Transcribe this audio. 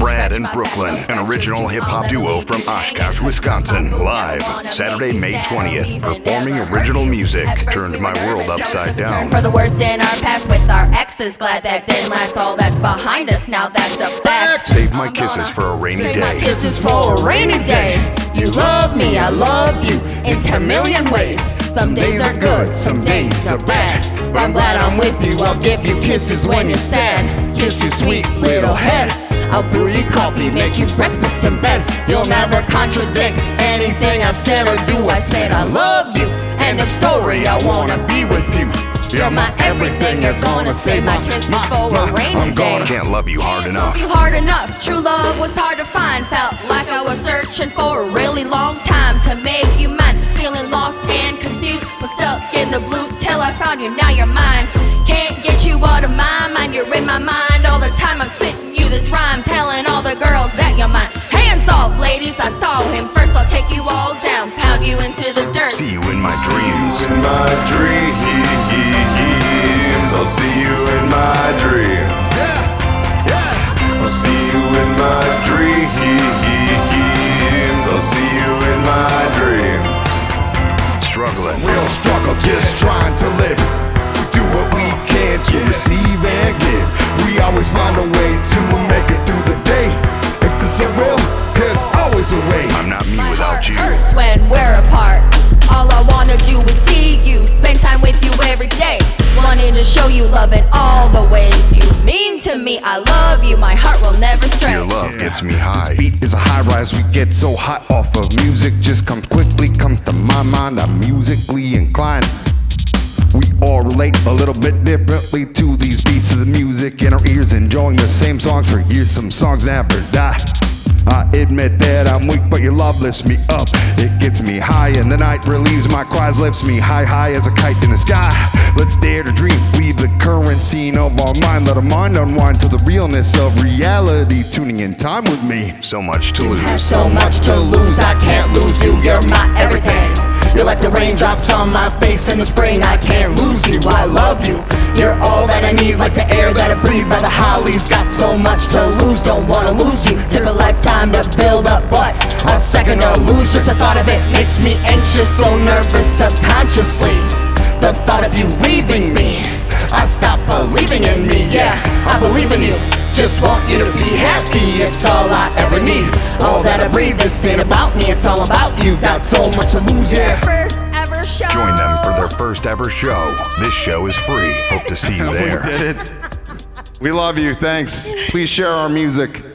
Brad and Brooklyn, an original hip hop duo from Oshkosh, Wisconsin, live Saturday, May 20th, performing original music. Turned my world upside down. For the worst in our past with our exes, glad that didn't last. All that's behind us now, that's a fact. Save my kisses for a rainy day. Save my kisses for a rainy day. You love me, I love you in 10 million ways. Some days are good, some days are bad. But I'm glad I'm with you. I'll give you kisses when you're sad. Kiss your sweet little head. I'll brew you coffee, make you breakfast in bed. You'll never contradict anything I've said or do. I said I love you. End of story. I wanna be with you. You're my everything. You're gonna save my kisses for a rainy I'm day. gonna can't love you hard enough. You hard enough. True love was hard to find. Felt like I was searching for a really long time to make you mine. Feeling lost and confused, was stuck in the blues till I found you. Now you're mine. Dreams. in my dreams. I'll see you in my dreams. I'll see you in my dreams. I'll see you in my dreams. Struggling. real struggle, just trying to live. Show you love in all the ways you mean to me. I love you, my heart will never stray. Your love gets me high. This beat is a high rise. We get so hot off of music. Just comes quickly, comes to my mind. I'm musically inclined. We all relate a little bit differently to these beats of the music in our ears, enjoying the same songs for years. Some songs never die. I admit that I'm weak, but your love lifts me up. It gets me high, and the night relieves my cries, lifts me high, high as a kite in the sky. Let's dare to dream, leave the current scene of our mind. Let our mind unwind to the realness of reality. Tuning in time with me. So much to have lose. so much to lose, I can't lose you. You're my everything. You're like the raindrops on my face in the spring. I can't lose you. I love you. You're all that I need, like the air that I breathe by the hollies. Got so much to lose, don't wanna lose you. Took a lifetime to build up, but a second to lose. Just the thought of it makes me anxious, so nervous subconsciously. The thought of you leaving me, I stop believing in me. Yeah, I believe in you. Just want you to be happy, it's all I ever need. All that I breathe, this ain't about me, it's all about you. Got so much to lose, yeah. First ever show. Join them for their first ever show. This show is free. Hope to see you there. We did it. We love you. Thanks. Please share our music.